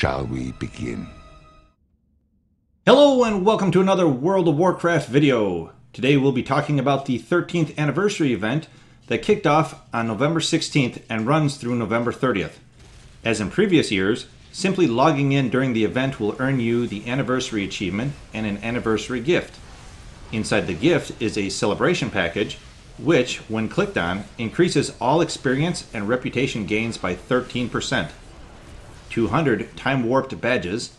shall we begin? Hello and welcome to another World of Warcraft video. Today we'll be talking about the 13th anniversary event that kicked off on November 16th and runs through November 30th. As in previous years, simply logging in during the event will earn you the anniversary achievement and an anniversary gift. Inside the gift is a celebration package which, when clicked on, increases all experience and reputation gains by 13%, 200 time warped badges,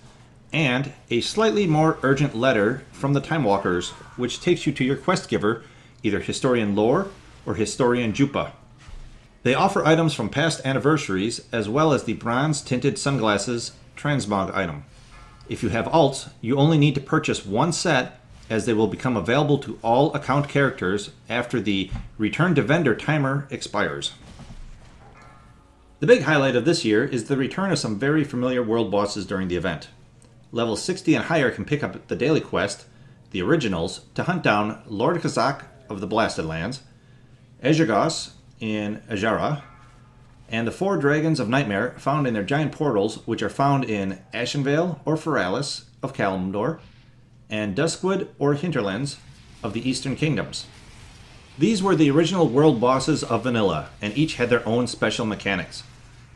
and a slightly more urgent letter from the Time Walkers, which takes you to your quest giver, either Historian Llore or Historian Ju'pa. They offer items from past anniversaries, as well as the bronze tinted sunglasses transmog item. If you have alts, you only need to purchase one set, as they will become available to all account characters after the return to vendor timer expires. The big highlight of this year is the return of some very familiar world bosses during the event. Level 60 and higher can pick up the daily quest, the originals, to hunt down Lord Kazzak of the Blasted Lands, Azuregos in Azshara, and the four dragons of Nightmare found in their giant portals, which are found in Ashenvale or Feralas of Kalimdor, and Duskwood or Hinterlands of the Eastern Kingdoms. These were the original world bosses of Vanilla, and each had their own special mechanics.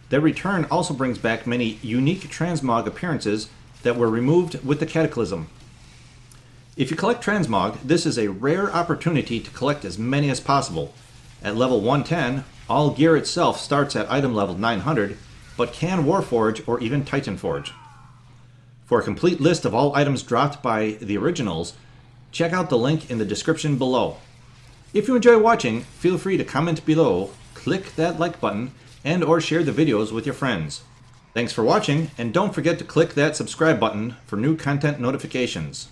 Their return also brings back many unique transmog appearances that were removed with the Cataclysm. If you collect transmog, this is a rare opportunity to collect as many as possible. At level 110, all gear itself starts at item level 900, but can Warforge or even Titan Forge. For a complete list of all items dropped by the originals, check out the link in the description below. If you enjoy watching, feel free to comment below, click that like button, and or share the videos with your friends. Thanks for watching, and don't forget to click that subscribe button for new content notifications.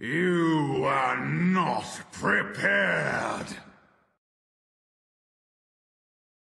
You are not prepared.